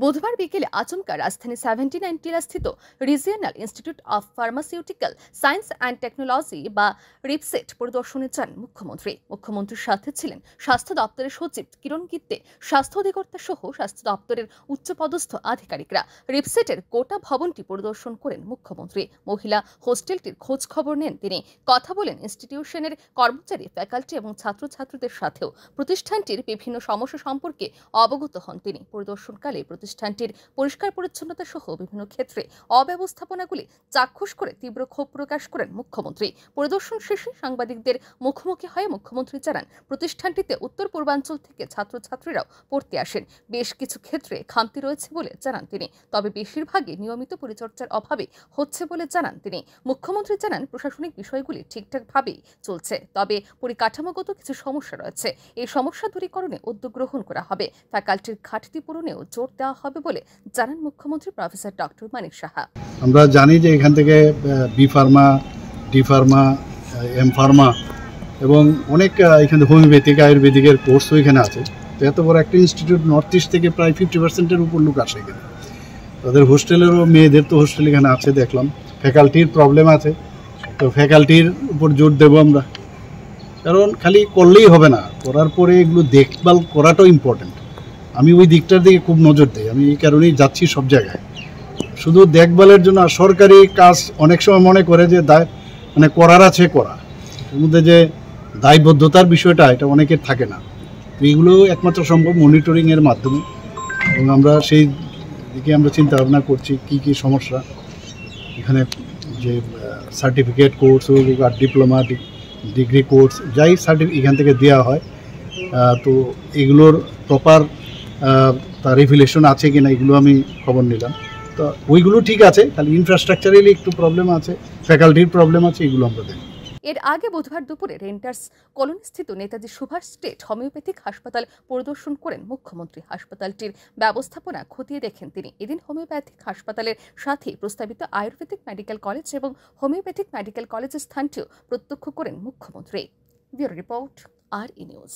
বুধবার বিকেলে আচমকা রাজধানী seventy nine টিলাস্থিত regional institute of pharmaceutical science and technology বা রিপসেট পরিদর্শনে যান মুখ্যমন্ত্রী। মুখ্যমন্ত্রীর সাথে ছিলেন স্বাস্থ্য দপ্তরের সচিব কিরণ গিত্তে। স্বাস্থ্য অধিকর্তা সহ স্বাস্থ্য দপ্তরের উচ্চপদস্থ আধিকারিকরা রিপসেটের গোটা ভবনটি পরিদর্শন করেন মুখ্যমন্ত্রী। মহিলা হোস্টেলটির খোঁজ খবর নেন তিনি। কথা বলেন ইনস্টিটিউশনের কর্মচারী ফ্যাকাল্টি এবং ছাত্রছাত্রীদের সাথেও। প্রতিষ্ঠানটির বিভিন্ন সমস্যা সম্পর্কে অবগত হন তিনি। পরিদর্শনকালে প্রতিষ্ঠানটির পরিষ্কার পরিচ্ছন্নতা সহ বিভিন্ন ক্ষেত্রে অব্যবস্থাপনাগুলি চাক্ষুষ করে তীব্র ক্ষোভ প্রকাশ করেন মুখ্যমন্ত্রী। পরিদর্শন শেষে সাংবাদিকদের মুখোমুখি হয়ে মুখ্যমন্ত্রী জানান, প্রতিষ্ঠানটিতে উত্তর পূর্বাঞ্চল থেকে ছাত্রছাত্রীরাও পড়তে আসেন। বেশ কিছু ক্ষেত্রে খামতি রয়েছে বলে জানান তিনি। তবে বেশিরভাগই নিয়মিত পরিচর্যার অভাবে হচ্ছে বলে জানান তিনি। মুখ্যমন্ত্রী জানান, প্রশাসনিক বিষয়গুলি ঠিকঠাকভাবেই চলছে, তবে পরিকাঠামোগত কিছু সমস্যা রয়েছে। এই সমস্যা দূরীকরণে উদ্যোগ গ্রহণ করা হবে। ফ্যাকাল্টির ঘাটতি পূরণেও জোর দেওয়া হবে বলে জানান মুখ্যমন্ত্রী প্রফেসর ডক্টর মানিক সাহা। আমরা জানি যে এখান থেকে B pharma D pharma M pharma এবং অনেক এখানে হোমিওপ্যাথিক, আয়ুর্বেদিকের কোর্সও এখানে আছে। তো এত বড় একটা ইনস্টিটিউট নর্থ ইস্ট থেকে প্রায় ফিফটি পার্সেন্টের উপর লোক আসে এখানে। তাদের হোস্টেলেরও মেয়েদের তো হোস্টেল এখানে আছে, দেখলাম। ফ্যাকাল্টির প্রবলেম আছে। তো ফ্যাকাল্টির উপর জোর দেবো আমরা। কারণ খালি করলেই হবে না। করার পরে এগুলো দেখভাল করাটাও ইম্পর্ট্যান্ট আমি ওই দিকটার দিকে খুব নজর দিই। আমি এই কারণেই যাচ্ছি সব জায়গায়। শুধু দেখভালের জন্য সরকারি কাজ অনেক সময় মনে করে যে দায় মানে করার আছে করা। এর মধ্যে যে দায়বদ্ধতার বিষয়টা, এটা অনেকের থাকে না। তো এগুলো একমাত্র সম্ভব মনিটরিংয়ের মাধ্যমে। এবং আমরা সেই দিকে আমরা চিন্তা ভাবনা করছি, কি কি সমস্যা। এখানে যে সার্টিফিকেট কোর্স হোক আর ডিপ্লোমা ডিগ্রি কোর্স যাই সার্টিফিকেট এখান থেকে দেওয়া হয় তো এগুলোর প্রপার তার রেফিলেশন আছে কিনা এগুলো আমি খবর নিলাম। তো ওইগুলো ঠিক আছে, খালি ইনফ্রাস্ট্রাকচারালি একটু প্রবলেম আছে ফ্যাকাল্টির প্রবলেম আছে, এগুলো আমরা দেখি এর আগে বুধবার দুপুরে রেন্টার্স কলোনিস্থিত নেতাজি সুভাষ স্টেট হোমিওপ্যাথিক হাসপাতাল পরিদর্শন করেন মুখ্যমন্ত্রী। হাসপাতালটির ব্যবস্থাপনা খতিয়ে দেখেন তিনি। এদিন হোমিওপ্যাথিক হাসপাতালের সাথে প্রস্তাবিত আয়ুর্বেদিক মেডিকেল কলেজ এবং হোমিওপ্যাথিক মেডিকেল কলেজের স্থানটিও প্রত্যক্ষ করেন মুখ্যমন্ত্রী। রিপোর্ট আর ই নিউজ